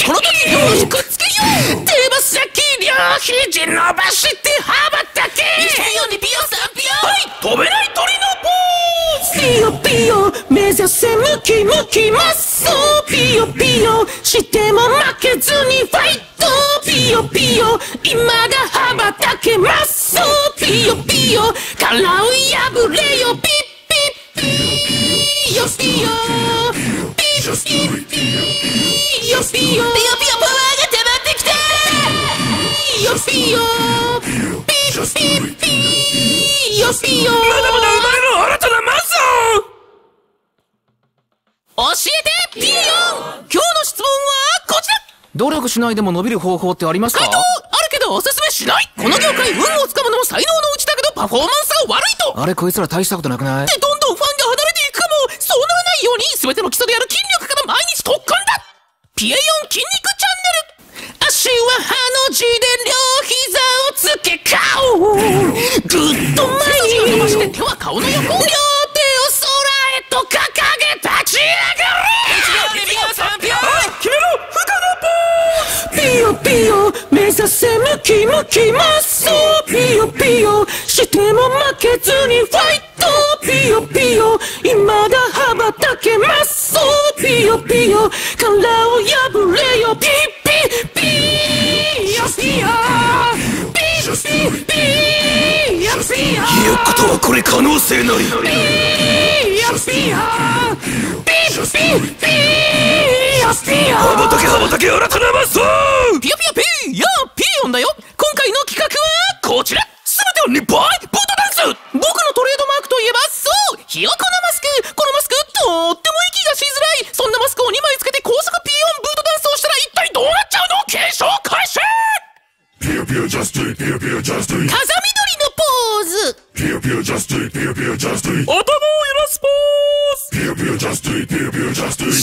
その時よくっつけよう。手羽先両肘伸ばして羽ばたけ。2004にビヨ3ピヨはい飛べない鳥のポーズピヨピヨ目指せムキムキマッソピヨピヨしても負けずにファイト。ピヨピヨ今が羽ばたけます。びる方法ってありますか？回答あるけどおすすめしない。この業界運をつかむのも才能のうちだけどパフォーマンスが悪いと。あれこいつら大したことなくない？でどんどんファンが離れていくかもそうならないように全ての基礎である筋力から毎日特訓だピエヨン筋肉チャンネル足はハの字で両膝をつけ顔ぐっと前に伸ばして手は顔の横両手を空へと掲げ立ち上がれ1秒2秒3秒決めろ不可ピヨピヨ目指せムキムキマッソピヨピヨしても負けずにファイトピヨピヨ未だ羽ばたけますピヨピヨ殻を破れよピッピピヨピヨこれ可能性なり。ピヨピヨピッピッピヨピヨ羽ばたけ羽ばたけ新たなマスターピヨピヨピヨ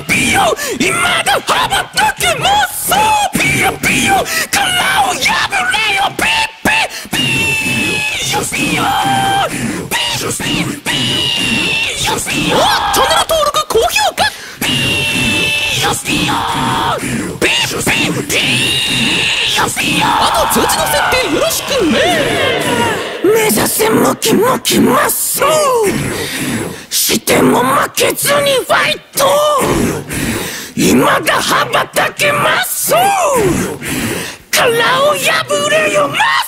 ーピヨピヨ。今だ羽ばたけマッソーピヨピヨ。殻を破れよピッピ。ピヨピヨ。ピヨピヨ。ピヨピヨチャンネル登録高評価。ピヨピヨ。ピヨピヨピヨピヨあと通知の設定よろしくね目指せムキムキマッスルしても負けずにファイト今だ羽ばたけます殻を破れよマッソー